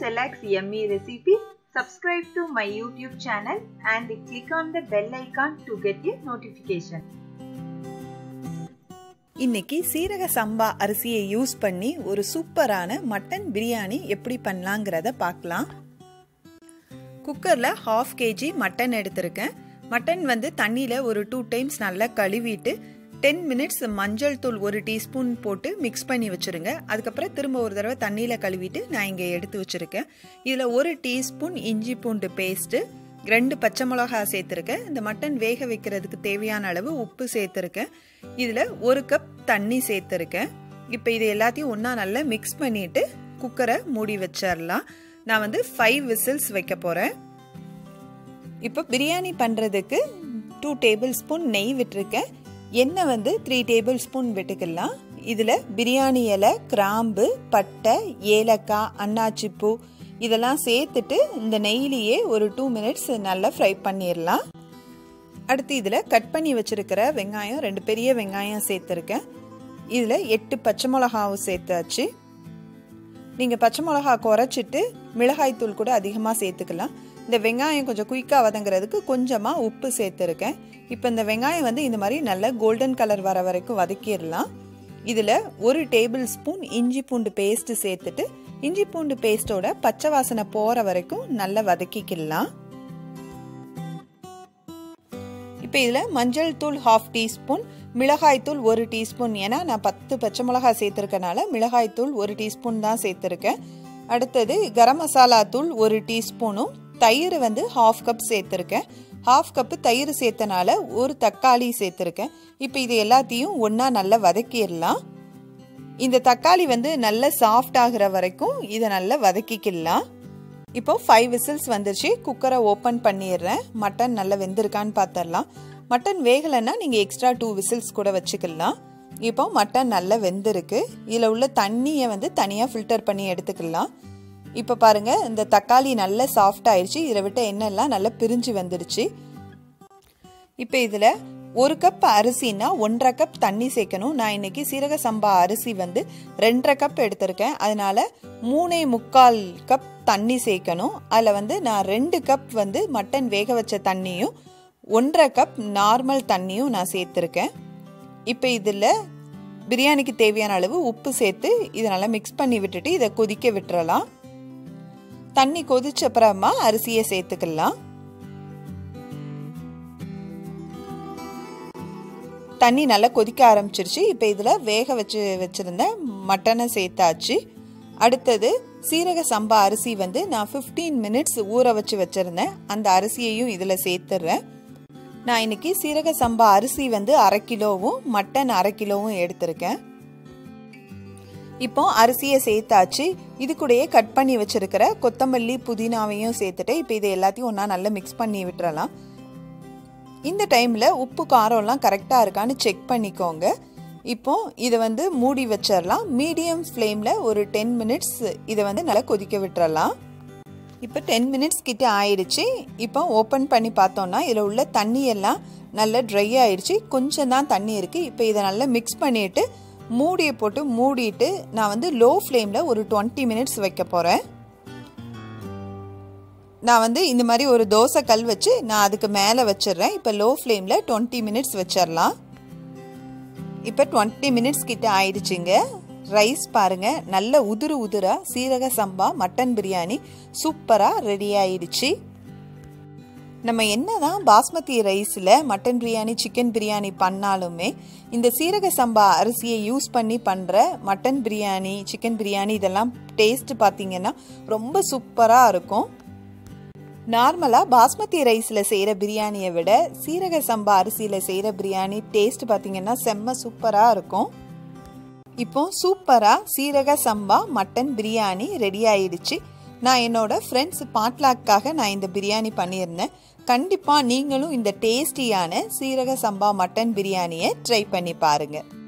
செலாக்ஸ் yummy recipe subscribe to my YouTube channel and click on the bell icon to get a notification. இன்னைக்கு சீரக சம்பா அரிசியை use பண்ணி ஒரு சூப்பரான மட்டன் பிரியாணி எப்படி பண்ணலாங்கிறத பார்க்கலாம் குக்கரில் ஹாஃப் கேஜி மட்டன் எடுத்திருக்கேன் மட்டன் வந்து தண்ணியில் ஒரு டூ டைம்ஸ் நல்லா கழுவிட்டு டென் மினிட்ஸ் மஞ்சள் தூள் ஒரு டீஸ்பூன் போட்டு மிக்ஸ் பண்ணி வச்சுருங்க. அதுக்கப்புறம் திரும்ப ஒரு தடவை தண்ணியில் கழுவிட்டு நான் இங்கே எடுத்து வச்சுருக்கேன். இதில் ஒரு டீஸ்பூன் இஞ்சி பூண்டு பேஸ்ட்டு ரெண்டு பச்சை மிளகா சேர்த்துருக்கேன். இந்த மட்டன் வேக வைக்கிறதுக்கு தேவையான அளவு உப்பு சேர்த்துருக்கேன். இதில் ஒரு கப் தண்ணி சேர்த்துருக்கேன். இப்போ இது எல்லாத்தையும் ஒன்றா நல்லா மிக்ஸ் பண்ணிவிட்டு குக்கரை மூடி வச்சிடலாம் நான் வந்து ஃபைவ் விசில்ஸ் வைக்க போகிறேன் இப்போ பிரியாணி பண்ணுறதுக்கு டூ டேபிள் ஸ்பூன் நெய் விட்டுருக்கேன். எண்ணெய் வந்து த்ரீ டேபிள் ஸ்பூன் விட்டுக்கலாம். இதில் பிரியாணி இலை கிராம்பு பட்டை ஏலக்காய் அன்னாச்சிப்பூ இதெல்லாம் சேர்த்துட்டு இந்த நெய்லியே ஒரு டூ மினிட்ஸ் நல்லா ஃப்ரை பண்ணிடலாம் அடுத்து இதில் கட் பண்ணி வச்சுருக்கிற வெங்காயம் ரெண்டு பெரிய வெங்காயம் சேர்த்துருக்கேன். இதில் எட்டு பச்சை மிளகாவும் சேர்த்தாச்சு. நீங்கள் பச்சை மிளகா குறைச்சிட்டு மிளகாய்த்தூள் கூட அதிகமாக சேர்த்துக்கலாம். இந்த வெங்காயம் கொஞ்சம் குயிக்காக வதங்குறதுக்கு கொஞ்சமாக உப்பு சேர்த்துருக்கேன். இப்போ இந்த வெங்காயம் வந்து இந்த மாதிரி நல்ல கோல்டன் கலர் வர வரைக்கும் வதக்கிடலாம். இதில் ஒரு டேபிள் ஸ்பூன் இஞ்சி பூண்டு பேஸ்ட்டு சேர்த்துட்டு இஞ்சி பூண்டு பேஸ்ட்டோட பச்சை வாசனை போகிற வரைக்கும் நல்லா வதக்கிக்கலாம். இப்போ இதில் மஞ்சள் தூள் ஹாஃப் டீஸ்பூன் மிளகாய்த்தூள் ஒரு டீஸ்பூன் ஏன்னா நான் பத்து பச்சை மிளகாய் சேர்த்துருக்கனால மிளகாய் தூள் ஒரு டீஸ்பூன் தான் சேர்த்துருக்கேன். அடுத்தது கரம் மசாலா தூள் ஒரு டீஸ்பூனும் தயிர் வந்து ஹாஃப் கப் சேர்த்துருக்கேன். ஹாஃப் கப்பு தயிர் சேர்த்தனால ஒரு தக்காளி சேர்த்துருக்கேன். இப்போ இது எல்லாத்தையும் ஒன்றா நல்லா வதக்கிடலாம். இந்த தக்காளி வந்து நல்லா சாஃப்ட் ஆகிற வரைக்கும் இதை நல்லா வதக்கிக்கலாம். இப்போ ஃபைவ் விசில்ஸ் வந்துருச்சு. குக்கரை ஓப்பன் பண்ணிடுறேன். மட்டன் நல்லா வெந்திருக்கான்னு பார்த்துடலாம் மட்டன் வேகலைன்னா நீங்கள் எக்ஸ்ட்ரா டூ விசில்ஸ் கூட வச்சுக்கலாம். இப்போ மட்டன் நல்லா வெந்திருக்கு. இதில் உள்ள தண்ணியை வந்து தனியாக ஃபில்டர் பண்ணி எடுத்துக்கலாம். இப்போ பாருங்கள் இந்த தக்காளி நல்லா சாஃப்ட் ஆயிடுச்சு இதை விட்ட எண்ணெய்லாம் நல்லா பிரிஞ்சு வந்துடுச்சு. இப்போ இதில் ஒரு கப் அரிசினா ஒன்றரை கப் தண்ணி சேர்க்கணும். நான் இன்னைக்கு சீரக சம்பா அரிசி வந்து ரெண்டரை கப் எடுத்திருக்கேன். அதனால மூணே முக்கால் கப் தண்ணி சேர்க்கணும். அதில் வந்து நான் ரெண்டு கப் வந்து மட்டன் வேக வச்ச தண்ணியும் ஒன்றரை கப் நார்மல் தண்ணியும் நான் சேர்த்துருக்கேன். இப்போ இதில் பிரியாணிக்கு தேவையான அளவு உப்பு சேர்த்து இதை நல்லா மிக்ஸ் பண்ணி விட்டுட்டு இதை கொதிக்க விட்டுறலாம். தண்ணி கொதிச்ச அப்புறமா அரிசியை சேர்த்துக்கலாம். தண்ணி நல்லா கொதிக்க ஆரம்பிச்சிருச்சு. இப்போ இதில் வேக வச்சு வச்சுருந்த மட்டனை சேர்த்தாச்சு. அடுத்தது சீரக சம்பா அரிசி வந்து நான் ஃபிஃப்டீன் மினிட்ஸ் ஊற வச்சு வச்சுருந்தேன் அந்த அரிசியையும் இதில் சேர்த்துடுறேன் நான் இன்னைக்கு சீரக சம்பா அரிசி வந்து அரை கிலோவும் மட்டன் அரை கிலோவும் எடுத்திருக்கேன். இப்போ அரிசியை சேர்த்தாச்சு. இது கூடயே கட் பண்ணி வச்சிருக்கிற கொத்தமல்லி புதினாவையும் சேர்த்துட்டு இப்போ இதை எல்லாத்தையும் ஒன்றா நல்லா மிக்ஸ் பண்ணி விட்டுறலாம். இந்த டைமில் உப்பு காரம்லாம் கரெக்டாக இருக்கான்னு செக் பண்ணிக்கோங்க. இப்போ இதை வந்து மூடி வச்சிடலாம் மீடியம் ஃப்ளேமில் ஒரு டென் மினிட்ஸ் இதை வந்து நல்லா கொதிக்க விட்டுறலாம். இப்போ டென் மினிட்ஸ் கிட்ட ஆயிடுச்சு. இப்போ ஓப்பன் பண்ணி பார்த்தோன்னா இதில் உள்ள தண்ணி எல்லாம் நல்லா ட்ரை ஆயிடுச்சு. கொஞ்சம் தான் தண்ணி இருக்குது இப்போ இதை நல்லா மிக்ஸ் பண்ணிவிட்டு மூடியை போட்டு மூடிட்டு நான் வந்து லோ ஃப்ளேமில் ஒரு டுவெண்ட்டி மினிட்ஸ் வைக்க போகிறேன் நான் வந்து இந்த மாதிரி ஒரு தோசை கல் வச்சு நான் அதுக்கு மேலே வச்சிடுறேன். இப்போ லோ ஃப்ளேமில் டுவெண்ட்டி மினிட்ஸ் வச்சிடலாம். இப்போ டுவெண்ட்டி மினிட்ஸ் கிட்ட ஆயிடுச்சுங்க. ரைஸ் பாருங்கள் நல்ல உதிரு உதிராக சீரக சம்பா மட்டன் பிரியாணி சூப்பராக ரெடி ஆயிடுச்சு. நம்ம என்ன தான் பாஸ்மதி ரைஸில் மட்டன் பிரியாணி சிக்கன் பிரியாணி பண்ணாலுமே இந்த சீரக சம்பா அரிசியை யூஸ் பண்ணி பண்ணுற மட்டன் பிரியாணி சிக்கன் பிரியாணி இதெல்லாம் டேஸ்ட் பார்த்தீங்கன்னா ரொம்ப சூப்பராக இருக்கும். நார்மலாக பாஸ்மதி ரைஸில் செய்கிற பிரியாணியை விட சீரக சம்பா அரிசியில் செய்கிற பிரியாணி டேஸ்ட் பார்த்தீங்கன்னா செம்ம சூப்பராக இருக்கும். இப்போ சூப்பராக சீரக சம்பா மட்டன் பிரியாணி ரெடி ஆயிடுச்சு. நான் என்னோட ஃப்ரெண்ட்ஸ் பாட்லாக்காக நான் இந்த பிரியாணி பண்ணியிருந்தேன். கண்டிப்பாக நீங்களும் இந்த டேஸ்டியான சீரக சம்பா மட்டன் பிரியாணியை ட்ரை பண்ணி பாருங்கள்